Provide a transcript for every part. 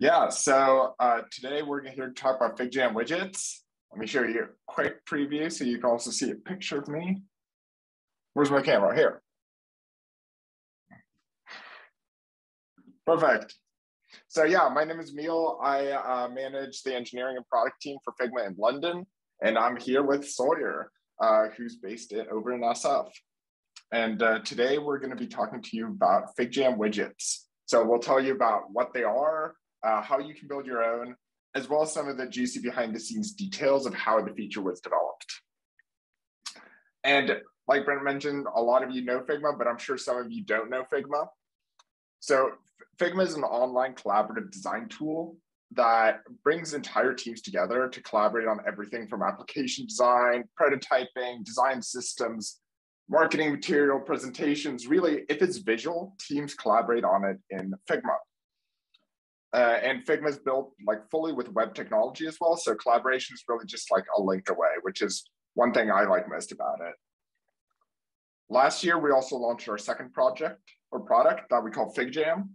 Yeah, so uh, today we're here to talk about FigJam widgets. Let me show you a quick preview so you can also see a picture of me. Where's my camera? Here. Perfect. So yeah, my name is Emil. I uh, manage the engineering and product team for Figma in London, and I'm here with Sawyer, uh, who's based it over in SF. And uh, today we're going to be talking to you about FigJam widgets. So we'll tell you about what they are, uh, how you can build your own, as well as some of the juicy behind the scenes details of how the feature was developed. And like Brent mentioned, a lot of you know Figma, but I'm sure some of you don't know Figma. So Figma is an online collaborative design tool that brings entire teams together to collaborate on everything from application design, prototyping, design systems, marketing material, presentations. Really, if it's visual, teams collaborate on it in Figma. Uh, and Figma is built like fully with web technology as well. So collaboration is really just like a link away, which is one thing I like most about it. Last year, we also launched our second project or product that we call FigJam.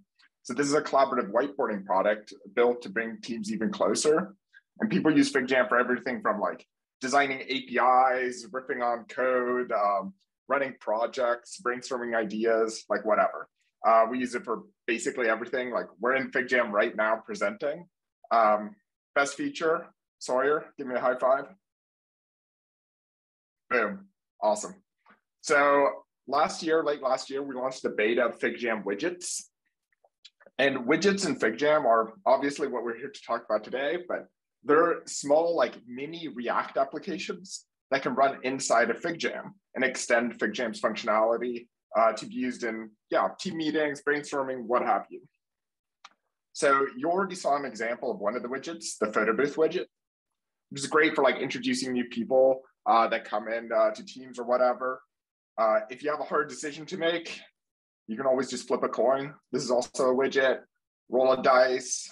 So this is a collaborative whiteboarding product built to bring teams even closer. And people use FigJam for everything from like designing APIs, ripping on code, um, running projects, brainstorming ideas, like whatever. Uh, we use it for basically everything. Like we're in FigJam right now presenting. Um, best feature, Sawyer, give me a high five. Boom, awesome. So last year, late last year, we launched the beta of FigJam widgets. And widgets in FigJam are obviously what we're here to talk about today, but they're small, like mini React applications that can run inside of FigJam and extend FigJam's functionality uh, to be used in yeah team meetings, brainstorming, what have you. So you already saw an example of one of the widgets, the photo booth widget, which is great for like introducing new people uh, that come in uh, to teams or whatever. Uh, if you have a hard decision to make, you can always just flip a coin. This is also a widget. Roll a dice,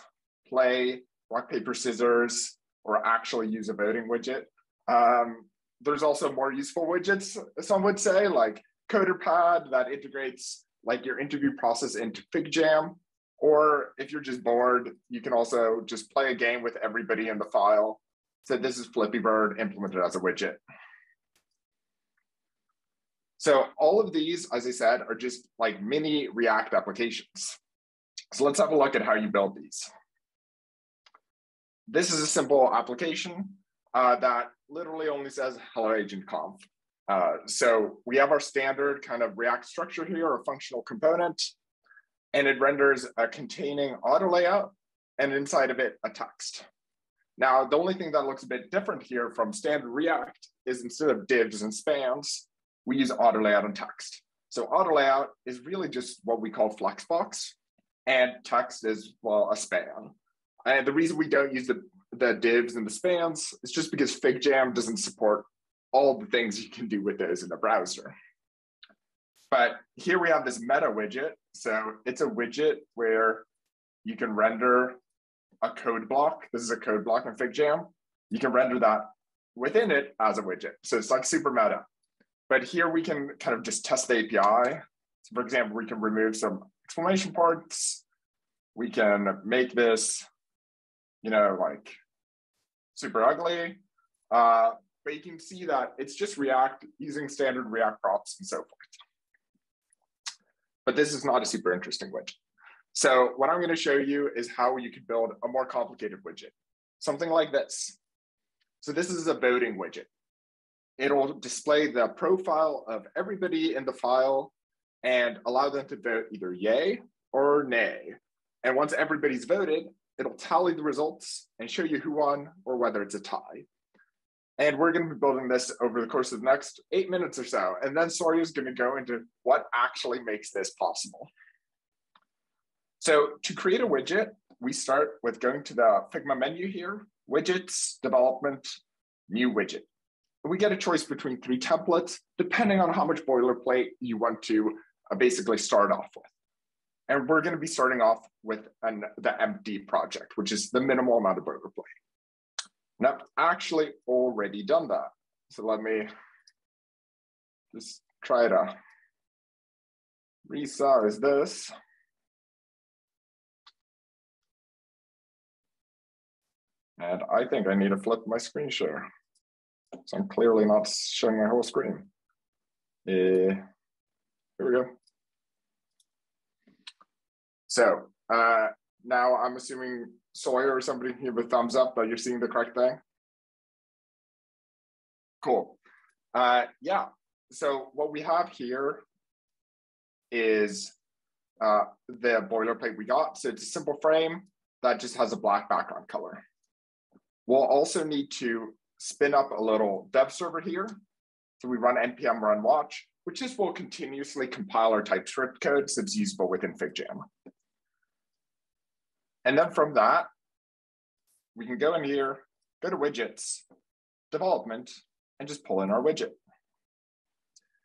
play, rock, paper, scissors, or actually use a voting widget. Um, there's also more useful widgets, some would say, like CoderPad that integrates like your interview process into FigJam. Or if you're just bored, you can also just play a game with everybody in the file. So this is Flippy Bird implemented as a widget. So all of these, as I said, are just like mini React applications. So let's have a look at how you build these. This is a simple application uh, that literally only says hello AgentConf. Uh, so we have our standard kind of React structure here, a functional component, and it renders a containing auto layout and inside of it a text. Now, the only thing that looks a bit different here from standard React is instead of divs and spans, we use auto layout and text. So auto layout is really just what we call flexbox, and text is, well, a span. And the reason we don't use the, the divs and the spans is just because FigJam doesn't support all the things you can do with those in the browser. But here we have this meta widget. So it's a widget where you can render a code block. This is a code block in FigJam. You can render that within it as a widget. So it's like super meta. But here we can kind of just test the API. So for example, we can remove some exclamation parts. We can make this, you know, like super ugly. Uh, but you can see that it's just React using standard React props and so forth. But this is not a super interesting widget. So what I'm going to show you is how you could build a more complicated widget, something like this. So this is a voting widget. It'll display the profile of everybody in the file and allow them to vote either yay or nay. And once everybody's voted, it'll tally the results and show you who won or whether it's a tie. And we're going to be building this over the course of the next eight minutes or so. And then Sawyer is going to go into what actually makes this possible. So to create a widget, we start with going to the Figma menu here, widgets, development, new widget. We get a choice between three templates, depending on how much boilerplate you want to uh, basically start off with. And we're going to be starting off with an, the empty project, which is the minimal amount of boilerplate. And I've actually already done that. So let me just try to resize this. And I think I need to flip my screen share. So I'm clearly not showing my whole screen. Uh, here we go. So uh, now I'm assuming Sawyer or somebody give a thumbs up that you're seeing the correct thing. Cool. Uh, yeah, so what we have here is uh, the boilerplate we got. So it's a simple frame that just has a black background color. We'll also need to spin up a little dev server here. So we run npm run watch, which just will continuously compile our TypeScript code so it's usable within FigJam. And then from that, we can go in here, go to widgets, development, and just pull in our widget.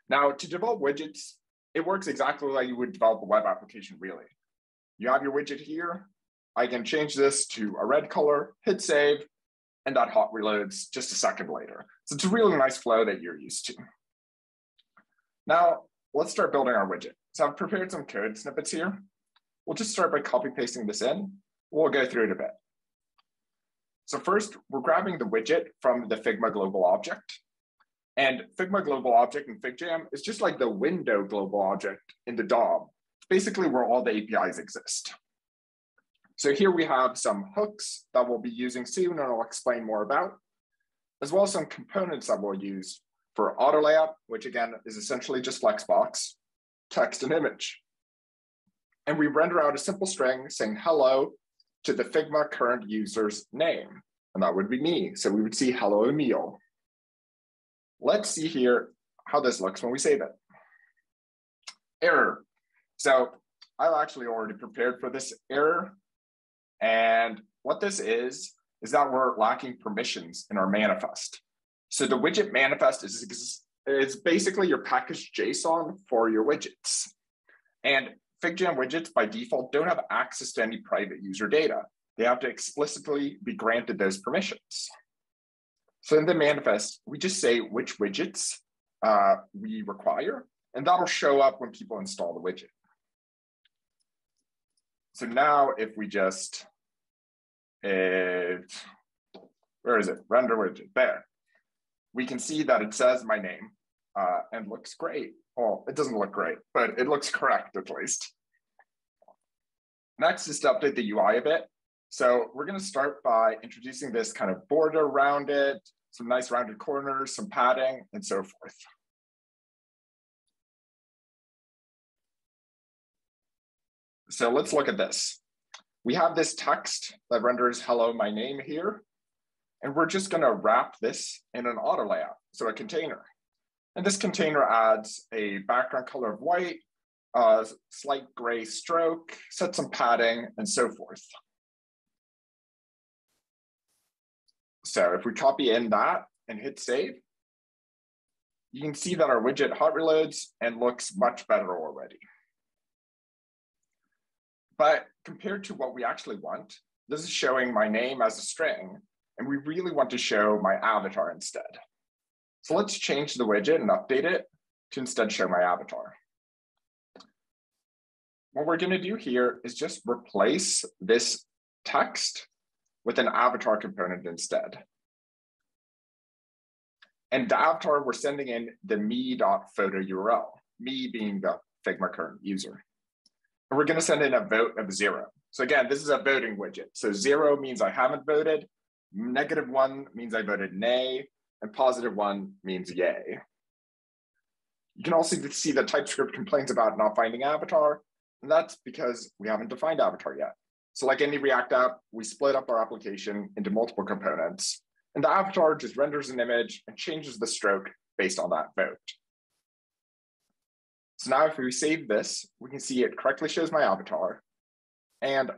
Now to develop widgets, it works exactly like you would develop a web application really. You have your widget here. I can change this to a red color, hit save, and that hot reloads just a second later. So it's a really nice flow that you're used to. Now, let's start building our widget. So I've prepared some code snippets here. We'll just start by copy pasting this in. We'll go through it a bit. So first, we're grabbing the widget from the Figma global object. And Figma global object in FigJam is just like the window global object in the DOM. It's basically where all the APIs exist. So here we have some hooks that we'll be using soon and I'll explain more about, as well as some components that we'll use for auto layout, which again is essentially just Flexbox, text and image. And we render out a simple string saying hello to the Figma current user's name. And that would be me. So we would see hello Emil. Let's see here how this looks when we save it. Error. So I've actually already prepared for this error. And what this is, is that we're lacking permissions in our manifest. So the widget manifest is, is basically your package JSON for your widgets. And FigJam widgets by default don't have access to any private user data. They have to explicitly be granted those permissions. So in the manifest, we just say which widgets uh, we require, and that'll show up when people install the widget. So now if we just, it, where is it? Render widget, there. We can see that it says my name uh, and looks great. Well, it doesn't look great, but it looks correct at least. Next is to update the UI a bit. So we're going to start by introducing this kind of border around it, some nice rounded corners, some padding, and so forth. So let's look at this. We have this text that renders hello, my name here. And we're just going to wrap this in an auto layout, so a container. And this container adds a background color of white, a slight gray stroke, set some padding, and so forth. So if we copy in that and hit save, you can see that our widget hot reloads and looks much better already. But compared to what we actually want, this is showing my name as a string, and we really want to show my avatar instead. So let's change the widget and update it to instead show my avatar. What we're gonna do here is just replace this text with an avatar component instead. And the avatar, we're sending in the me.photo URL, me being the Figma current user. And we're gonna send in a vote of zero. So again, this is a voting widget. So zero means I haven't voted, negative one means I voted nay, and positive one means yay. You can also see that TypeScript complains about not finding avatar, and that's because we haven't defined avatar yet. So like any React app, we split up our application into multiple components, and the avatar just renders an image and changes the stroke based on that vote. So now if we save this, we can see it correctly shows my avatar. And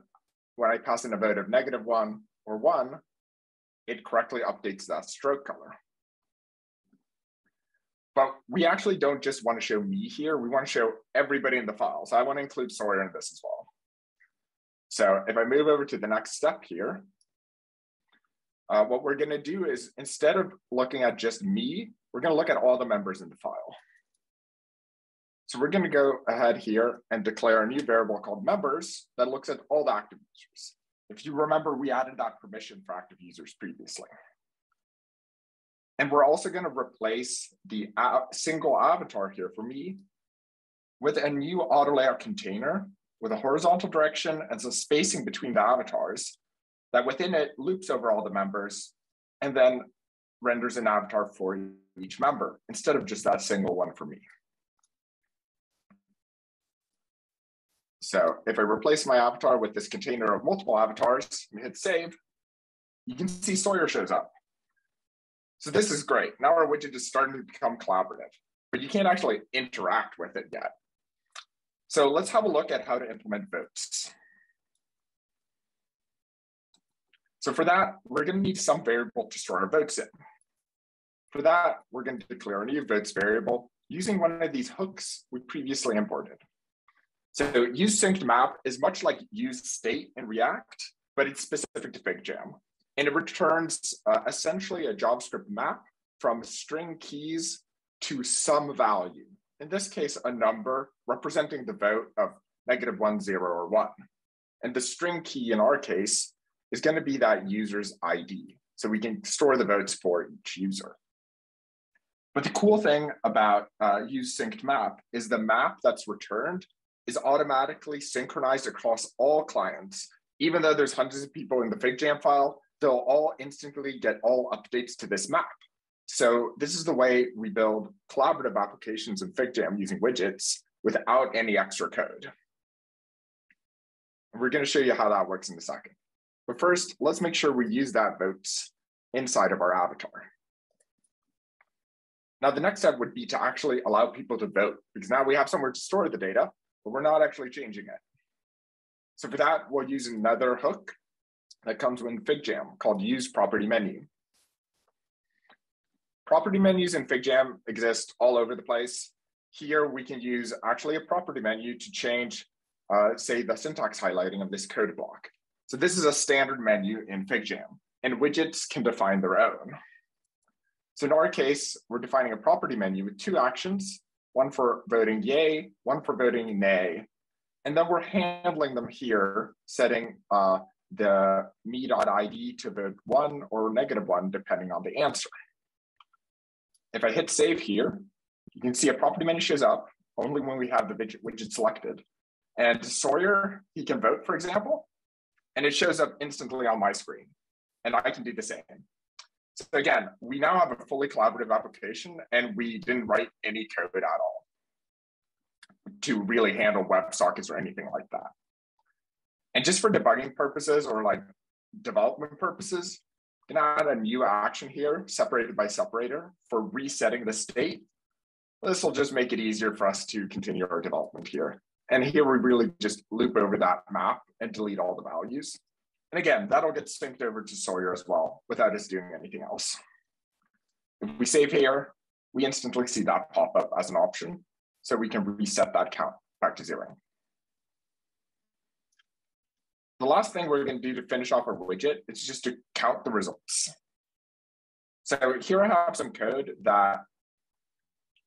when I pass in a vote of negative one or one, it correctly updates that stroke color. But we actually don't just want to show me here. We want to show everybody in the file. So I want to include Sawyer in this as well. So if I move over to the next step here, uh, what we're going to do is instead of looking at just me, we're going to look at all the members in the file. So we're going to go ahead here and declare a new variable called members that looks at all the active users. If you remember, we added that permission for active users previously. And we're also going to replace the uh, single avatar here for me with a new auto layout container with a horizontal direction and some spacing between the avatars that within it loops over all the members and then renders an avatar for each member instead of just that single one for me. So if I replace my avatar with this container of multiple avatars and hit save, you can see Sawyer shows up. So this is great. Now our widget is starting to become collaborative, but you can't actually interact with it yet. So let's have a look at how to implement votes. So for that, we're going to need some variable to store our votes in. For that, we're going to declare a new votes variable using one of these hooks we previously imported. So use synced map is much like use state in React, but it's specific to FigJam. And it returns uh, essentially a JavaScript map from string keys to some value. In this case, a number representing the vote of negative one, zero, or one. And the string key in our case is going to be that user's ID. So we can store the votes for each user. But the cool thing about uh, use synced map is the map that's returned is automatically synchronized across all clients. Even though there's hundreds of people in the FigJam file, they'll all instantly get all updates to this map. So this is the way we build collaborative applications in FigJam using widgets without any extra code. We're going to show you how that works in a second. But first, let's make sure we use that votes inside of our avatar. Now, the next step would be to actually allow people to vote because now we have somewhere to store the data but we're not actually changing it. So for that, we'll use another hook that comes with FigJam called use property menu. Property menus in FigJam exist all over the place. Here we can use actually a property menu to change, uh, say, the syntax highlighting of this code block. So this is a standard menu in FigJam, and widgets can define their own. So in our case, we're defining a property menu with two actions, one for voting yay, one for voting nay. And then we're handling them here, setting uh, the me.id to the one or negative one, depending on the answer. If I hit save here, you can see a property menu shows up only when we have the widget, widget selected. And Sawyer, he can vote, for example, and it shows up instantly on my screen. And I can do the same. So again, we now have a fully collaborative application and we didn't write any code at all to really handle WebSockets or anything like that. And just for debugging purposes or like development purposes, can add a new action here separated by separator for resetting the state. This will just make it easier for us to continue our development here. And here we really just loop over that map and delete all the values. And again, that'll get synced over to Sawyer as well without us doing anything else. If we save here, we instantly see that pop up as an option. So we can reset that count back to zero. The last thing we're going to do to finish off our widget is just to count the results. So here I have some code that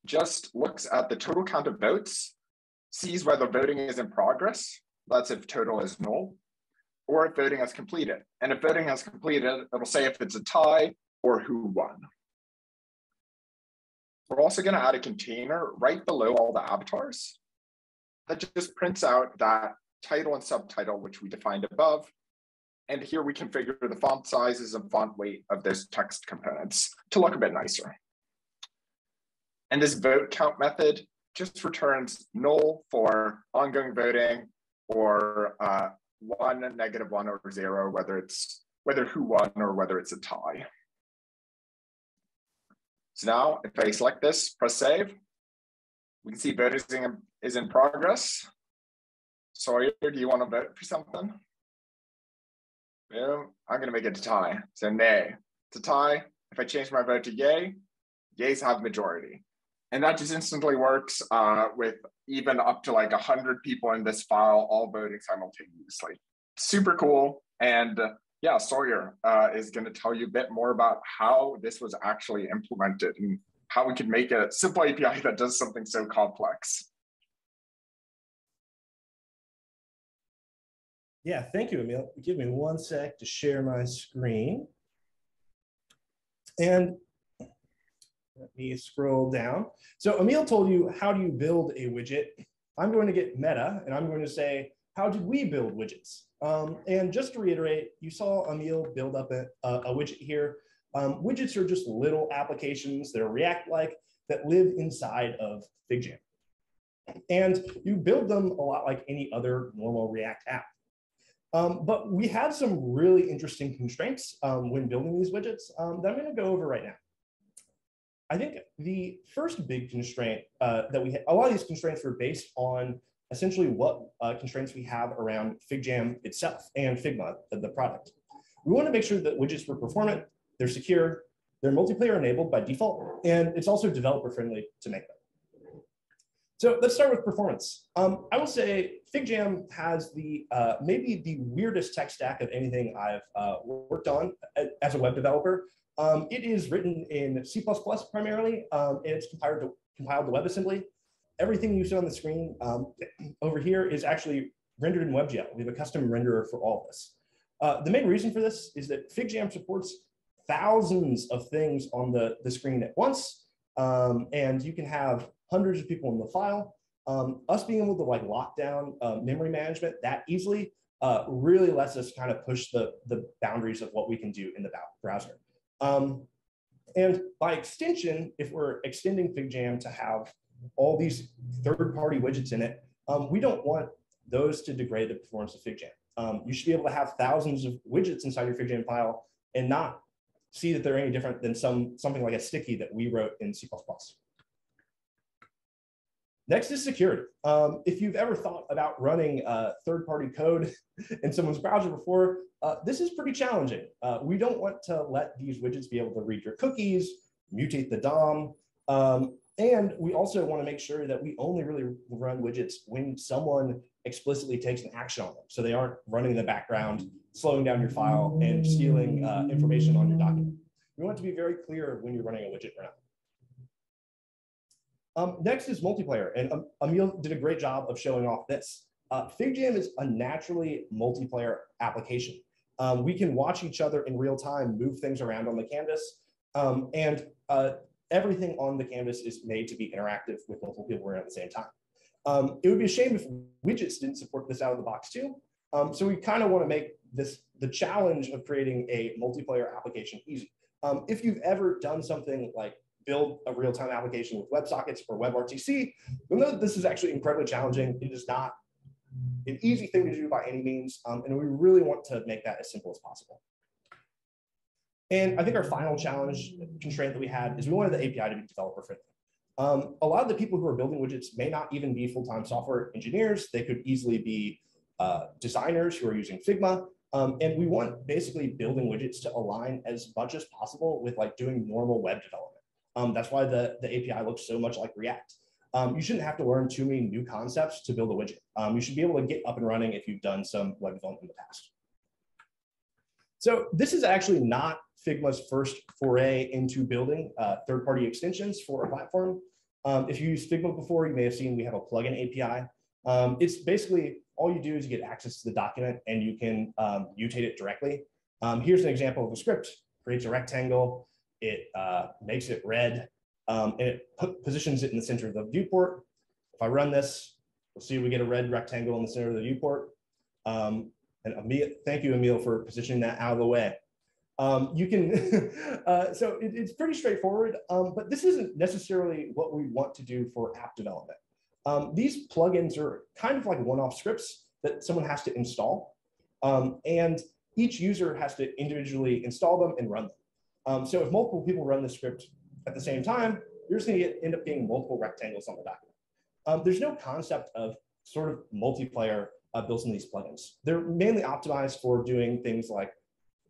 just looks at the total count of votes, sees whether voting is in progress, that's if total is null, or if voting has completed. And if voting has completed, it'll say if it's a tie or who won. We're also going to add a container right below all the avatars that just prints out that title and subtitle, which we defined above. And here we configure the font sizes and font weight of those text components to look a bit nicer. And this vote count method just returns null for ongoing voting or uh, one, negative one, or zero, whether it's whether who won or whether it's a tie. So now if I select this, press save, we can see voting is in progress. Sorry, do you want to vote for something? Boom, I'm gonna make it a tie. So nay, it's a tie. If I change my vote to yay, yays have majority. And that just instantly works uh, with even up to like 100 people in this file all voting simultaneously. Super cool. And uh, yeah, Sawyer uh, is going to tell you a bit more about how this was actually implemented and how we could make a simple API that does something so complex. Yeah, thank you, Emil. Give me one sec to share my screen. And let me scroll down. So Emil told you, how do you build a widget? I'm going to get meta and I'm going to say, how did we build widgets? Um, and just to reiterate, you saw Emil build up a, a, widget here. Um, widgets are just little applications that are React-like that live inside of FigJam. And you build them a lot like any other normal React app. Um, but we have some really interesting constraints um, when building these widgets um, that I'm going to go over right now. I think the first big constraint uh, that we had, a lot of these constraints were based on essentially what uh, constraints we have around FigJam itself and Figma, the, the product. We want to make sure that widgets were performant, they're secure, they're multiplayer enabled by default, and it's also developer friendly to make them. So let's start with performance. Um, I will say FigJam has the uh, maybe the weirdest tech stack of anything I've uh, worked on as a web developer. Um, it is written in C++ primarily, um, and it's compiled to, compiled to WebAssembly. Everything you see on the screen um, over here is actually rendered in WebGL. We have a custom renderer for all of this. Uh, the main reason for this is that FigJam supports thousands of things on the, the screen at once, um, and you can have hundreds of people in the file. Um, us being able to like lock down uh, memory management that easily uh, really lets us kind of push the, the boundaries of what we can do in the browser. Um, and by extension, if we're extending FigJam to have all these third-party widgets in it, um, we don't want those to degrade the performance of FigJam. Um, you should be able to have thousands of widgets inside your FigJam file and not see that they're any different than some something like a sticky that we wrote in C++. Next is security. Um, if you've ever thought about running uh, third-party code in someone's browser before, uh, this is pretty challenging. Uh, we don't want to let these widgets be able to read your cookies, mutate the DOM, um, and we also want to make sure that we only really run widgets when someone explicitly takes an action on them. So they aren't running in the background, slowing down your file, and stealing uh, information on your document. We want to be very clear when you're running a widget or not. Um, next is multiplayer, and um, Emil did a great job of showing off this. Uh, FigJam is a naturally multiplayer application. Um, we can watch each other in real time, move things around on the canvas, um, and uh, everything on the canvas is made to be interactive with multiple people around at the same time. Um, it would be a shame if widgets didn't support this out of the box too. Um, so we kind of want to make this the challenge of creating a multiplayer application easy. if you've ever done something like build a real-time application with WebSockets or WebRTC, that this is actually incredibly challenging. It is not an easy thing to do by any means, um, and we really want to make that as simple as possible. And I think our final challenge constraint that we had is we wanted the API to be developer friendly. Um, a lot of the people who are building widgets may not even be full-time software engineers. They could easily be uh, designers who are using Figma. Um, and we want basically building widgets to align as much as possible with like doing normal web development. Um, that's why the, the API looks so much like React. Um, you shouldn't have to learn too many new concepts to build a widget. Um, you should be able to get up and running if you've done some web development in the past. So this is actually not Figma's first foray into building uh, third-party extensions for a platform. Um, if you used Figma before, you may have seen we have a plugin API. Um, it's basically all you do is you get access to the document and you can um, mutate it directly. here's an example of a script, creates a rectangle, it uh, makes it red, um, and it positions it in the center of the viewport. If I run this, we'll see we get a red rectangle in the center of the viewport. Um, and Emil, thank you, Emil, for positioning that out of the way. Um, you can, uh, so it, it's pretty straightforward, um, but this isn't necessarily what we want to do for app development. Um, these plugins are kind of like one-off scripts that someone has to install. Um, and each user has to individually install them and run them. Um, so if multiple people run the script at the same time, you're just going to end up getting multiple rectangles on the document. Um, there's no concept of sort of multiplayer uh, built in these plugins. They're mainly optimized for doing things like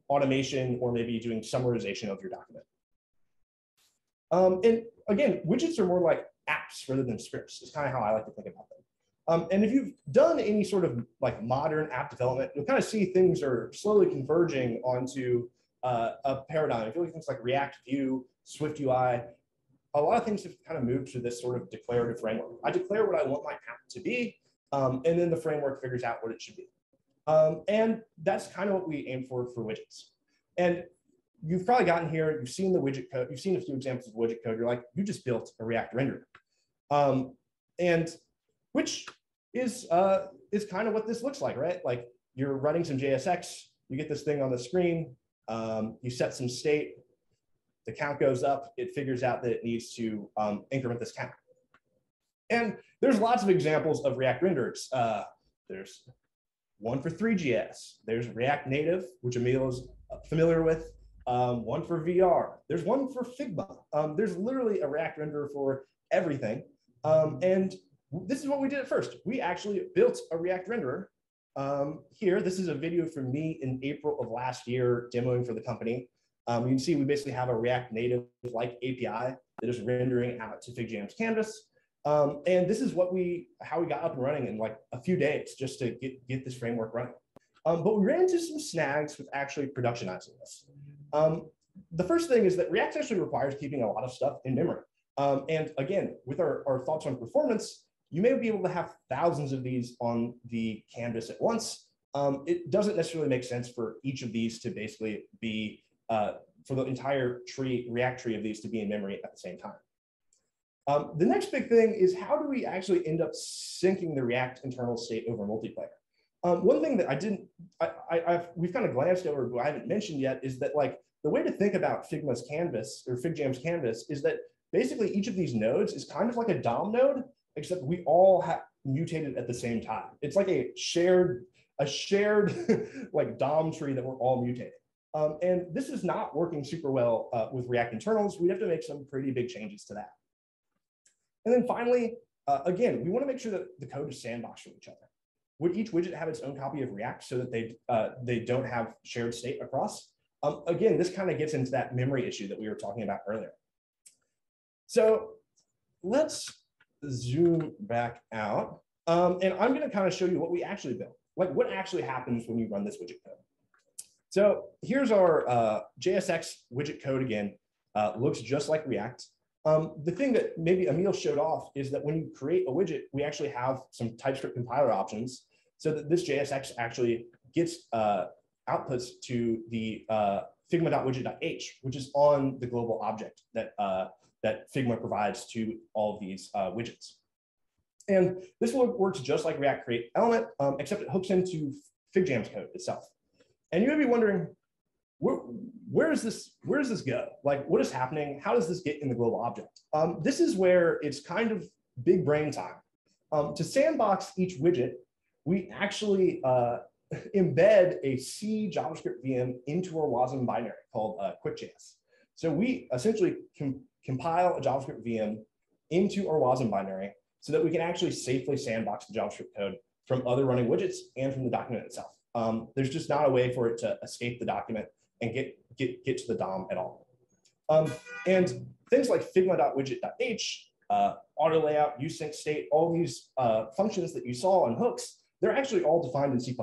automation or maybe doing summarization of your document. Um, and again, widgets are more like apps rather than scripts is kind of how I like to think about them. Um, and if you've done any sort of like modern app development, you'll kind of see things are slowly converging onto uh, a paradigm. If you look at things like React, Vue, Swift UI, a lot of things have kind of moved to this sort of declarative framework. I declare what I want my app to be, um, and then the framework figures out what it should be. Um, and that's kind of what we aim for for widgets. And you've probably gotten here, you've seen the widget code, you've seen a few examples of widget code. You're like, you just built a React renderer. Um, and which is, uh, is kind of what this looks like, right? Like you're running some JSX, you get this thing on the screen, um, you set some state, the count goes up, it figures out that it needs to um, increment this count. And there's lots of examples of React renderers. Uh, there's one for Three.js. There's React Native, which Emil is familiar with. Um, one for VR. There's one for Figma. Um, there's literally a React renderer for everything. Um, and this is what we did at first. We actually built a React renderer. Um, here, this is a video from me in April of last year demoing for the company. Um, you can see we basically have a React Native like API that is rendering out to FigJam's canvas. Um, and this is what we, how we got up and running in like a few days just to get, get this framework running. Um, but we ran into some snags with actually productionizing this. Um, the first thing is that React actually requires keeping a lot of stuff in memory. Um, and again, with our, our thoughts on performance, you may be able to have thousands of these on the canvas at once. Um, it doesn't necessarily make sense for each of these to basically be, uh, for the entire tree, React tree of these to be in memory at the same time. Um, the next big thing is how do we actually end up syncing the React internal state over multiplayer? Um, one thing that I didn't, I, I, we've kind of glanced over, but I haven't mentioned yet, is that like the way to think about Figma's canvas or FigJam's canvas is that basically each of these nodes is kind of like a DOM node, except we all have mutated at the same time. It's like a shared, a shared like DOM tree that we're all mutating. Um, and this is not working super well uh, with React internals. We have to make some pretty big changes to that. And then finally, uh, again, we want to make sure that the code is sandboxed from each other. Would each widget have its own copy of React so that they, uh, they don't have shared state across? Um, again, this kind of gets into that memory issue that we were talking about earlier. So let's zoom back out. Um, and I'm going to kind of show you what we actually built, like what actually happens when you run this widget code. So here's our uh, JSX widget code again. Uh, looks just like React. Um, the thing that maybe Emil showed off is that when you create a widget, we actually have some TypeScript compiler options so that this JSX actually gets uh, outputs to the uh, figma.widget.h, which is on the global object that, uh, that Figma provides to all of these uh, widgets. And this works just like React Create Element, um, except it hooks into FigJam's code itself. And you may be wondering, where, where is this where does this go? Like what is happening? How does this get in the global object? Um, this is where it's kind of big brain time. Um, to sandbox each widget we actually uh, embed a c javascript vm into our wasm binary called uh, QuickJS so we essentially com compile a javascript vm into our wasm binary so that we can actually safely sandbox the javascript code from other running widgets and from the document itself um, there's just not a way for it to escape the document and get, get, get to the DOM at all. Um, and things like figma.widget.h, uh, auto layout, usync state, all these uh, functions that you saw on hooks, they're actually all defined in C++.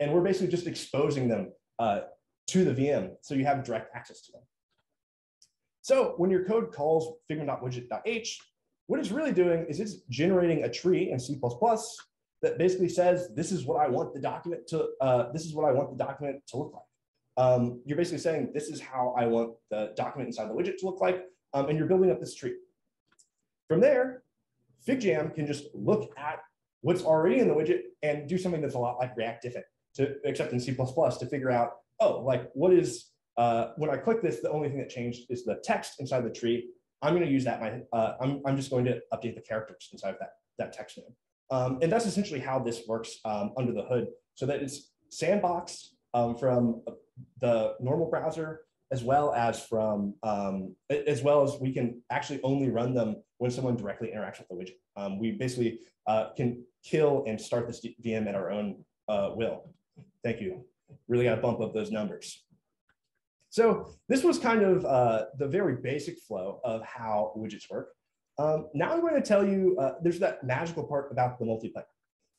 And we're basically just exposing them uh, to the VM so you have direct access to them. So when your code calls figma.widget.h, what it's really doing is it's generating a tree in C++ that basically says, this is what I want the document to, uh, this is what I want the document to look like um, you're basically saying, this is how I want the document inside the widget to look like, um, and you're building up this tree. From there, FigJam can just look at what's already in the widget and do something that's a lot like React Diffin, to, except in C++ to figure out, oh, like what is, uh, when I click this, the only thing that changed is the text inside the tree. I'm going to use that. My, uh, I'm, I'm just going to update the characters inside of that, that text name. Um, and that's essentially how this works um, under the hood so that it's sandboxed um, from the normal browser as well as from um, as well as we can actually only run them when someone directly interacts with the widget. Um, we basically uh, can kill and start this VM at our own uh, will. Thank you. Really got to bump up those numbers. So this was kind of uh, the very basic flow of how widgets work. Um, now I'm going to tell you, uh, there's that magical part about the multiplayer.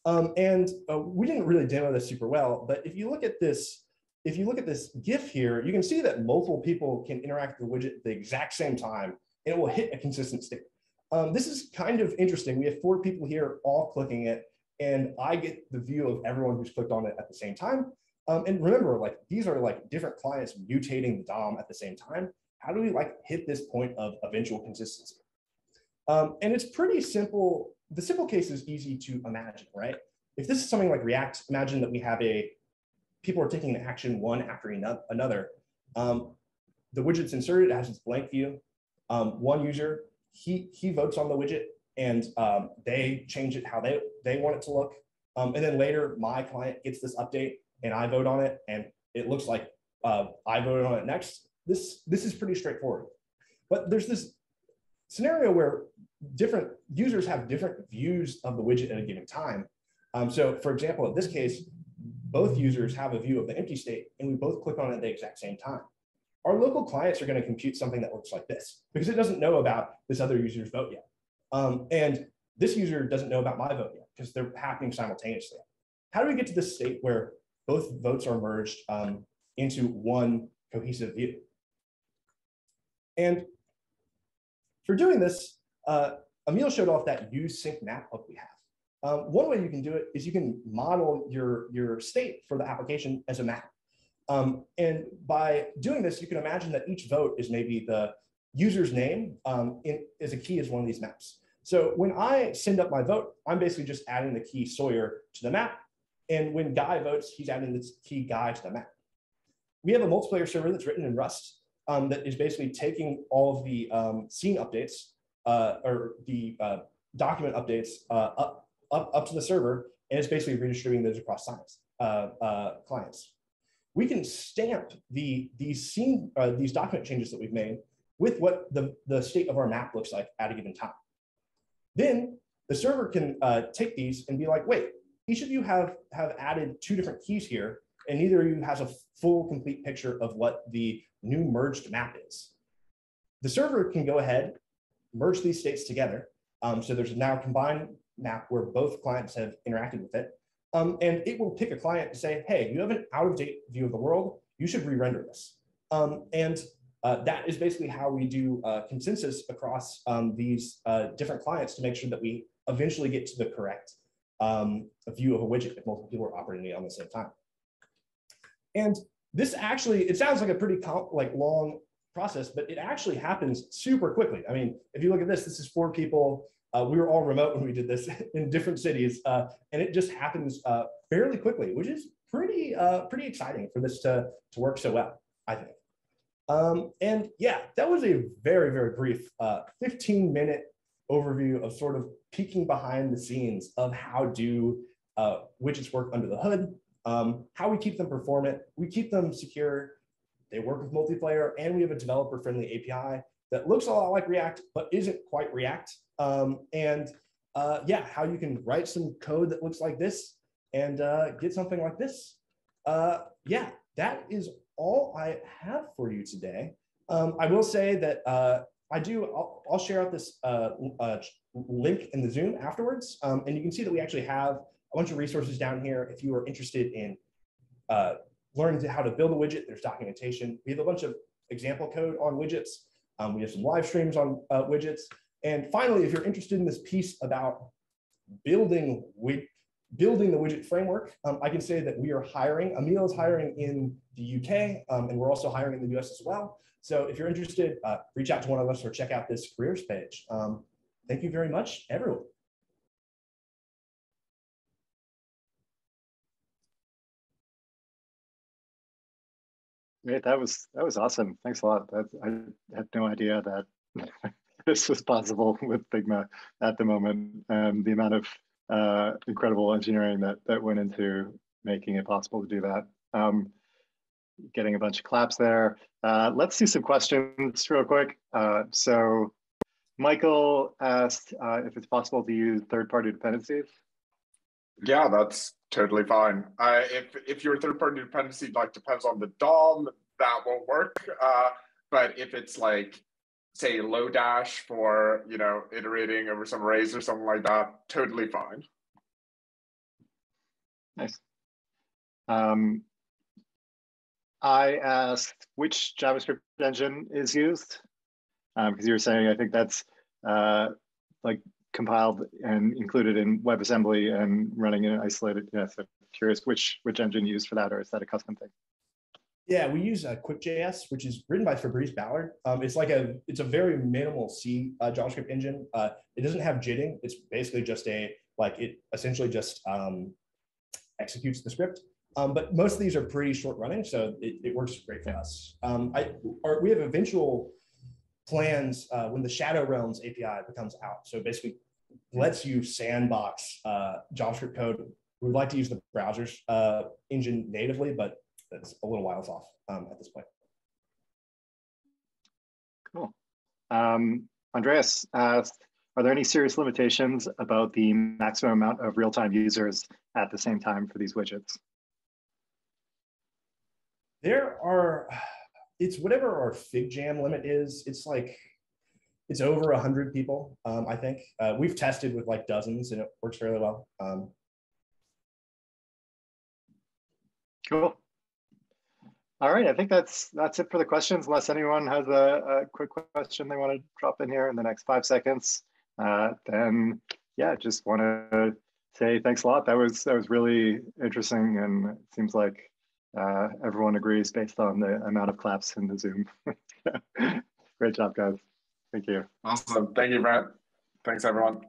Um, and uh, we didn't really demo this super well, but if you look at this if you look at this GIF here, you can see that multiple people can interact with the widget at the exact same time, and it will hit a consistent state. Um, this is kind of interesting. We have four people here all clicking it, and I get the view of everyone who's clicked on it at the same time. Um, and remember, like these are like different clients mutating the DOM at the same time. How do we like hit this point of eventual consistency? Um, and it's pretty simple. The simple case is easy to imagine, right? If this is something like React, imagine that we have a people are taking an action one after another. Um, the widget's inserted, it has its blank view. Um, one user, he, he votes on the widget and um, they change it how they, they want it to look. Um, and then later, my client gets this update and I vote on it and it looks like uh, I voted on it next. This, this is pretty straightforward. But there's this scenario where different users have different views of the widget at a given time. Um, so for example, in this case, both users have a view of the empty state and we both click on it at the exact same time. Our local clients are going to compute something that looks like this because it doesn't know about this other user's vote yet. Um, and this user doesn't know about my vote yet because they're happening simultaneously. How do we get to this state where both votes are merged um, into one cohesive view? And for doing this, uh, Emil showed off that use sync map hook we have. Um, one way you can do it is you can model your, your state for the application as a map. Um, and by doing this, you can imagine that each vote is maybe the user's name um, in, is a key as one of these maps. So when I send up my vote, I'm basically just adding the key Sawyer to the map. And when Guy votes, he's adding this key Guy to the map. We have a multiplayer server that's written in Rust um, that is basically taking all of the um, scene updates uh, or the uh, document updates uh, up up, up to the server, and it's basically redistributing those across science, uh, uh, clients. We can stamp the, these scene, uh, these document changes that we've made with what the, the state of our map looks like at a given time. Then the server can take these and be like, wait, each of you have, have added two different keys here, and neither of you has a full complete picture of what the new merged map is. The server can go ahead, merge these states together. Um, so there's now a combined map where both clients have interacted with it. Um, and it will pick a client to say, hey, you have an out of date view of the world. You should re-render this. Um, and uh, that is basically how we do uh, consensus across um, these uh, different clients to make sure that we eventually get to the correct um, a view of a widget if multiple people are operating it on the same time. And this actually, it sounds like a pretty like long process, but it actually happens super quickly. I mean, if you look at this, this is four people uh, we were all remote when we did this in different cities, uh, and it just happens uh, fairly quickly, which is pretty uh, pretty exciting for this to to work so well. I think. Um, and yeah, that was a very very brief uh, 15 minute overview of sort of peeking behind the scenes of how do uh, widgets work under the hood, um, how we keep them performant, we keep them secure, they work with multiplayer, and we have a developer friendly API that looks a lot like React, but isn't quite React. Um, and uh, yeah, how you can write some code that looks like this and uh, get something like this. Uh, yeah, that is all I have for you today. Um, I will say that uh, I do, I'll, I'll, share out this uh, uh, link in the Zoom afterwards. Um, and you can see that we actually have a bunch of resources down here. If you are interested in learning how to build a widget, there's documentation. We have a bunch of example code on widgets. Um, we have some live streams on uh, widgets. And finally, if you're interested in this piece about building building the widget framework, um, I can say that we are hiring. Emil is hiring in the UK, um, and we're also hiring in the US as well. So if you're interested, uh, reach out to one of us or check out this careers page. Um, thank you very much, everyone. Great, that was that was awesome. Thanks a lot. That, I had no idea that this was possible with Figma at the moment. Um, the amount of uh, incredible engineering that that went into making it possible to do that. Um, getting a bunch of claps there. Uh, let's do some questions real quick. Uh, so Michael asked uh, if it's possible to use third-party dependencies. Yeah, that's totally fine. Uh, if if your third party dependency like depends on the DOM, that won't work. Uh, but if it's like say Lodash for you know iterating over some arrays or something like that, totally fine. Nice. Um, I asked which JavaScript engine is used because um, you were saying I think that's uh, like compiled and included in WebAssembly and running in an isolated. Yeah, so curious which which engine you use for that, or is that a custom thing? Yeah, we use uh, QuickJS, which is written by Fabrice Bellard. Um, it's like a it's a very minimal C uh, JavaScript engine. Uh, it doesn't have JITting. It's basically just a like it essentially just um, executes the script. Um, but most of these are pretty short running, so it, it works great for us. Um, I, our, we have eventual plans uh, when the Shadow Realms API becomes out. So basically lets you sandbox uh, JavaScript code. We would like to use the browser's uh, engine natively, but it's a little whiles off um, at this point. Cool. Um, Andreas asked, are there any serious limitations about the maximum amount of real-time users at the same time for these widgets? There are, it's whatever our FigJam limit is. It's like, it's over a 100 people, um, I think. Uh, we've tested with like dozens and it works fairly well. Um, cool. All right, I think that's that's it for the questions. Unless anyone has a, a quick question they want to drop in here in the next five seconds, uh, then yeah, just want to say thanks a lot. That was that was really interesting, and it seems like uh, everyone agrees based on the amount of claps in the Zoom. Great job, guys. Thank you. Awesome. Thank you, Brent. Thanks, everyone.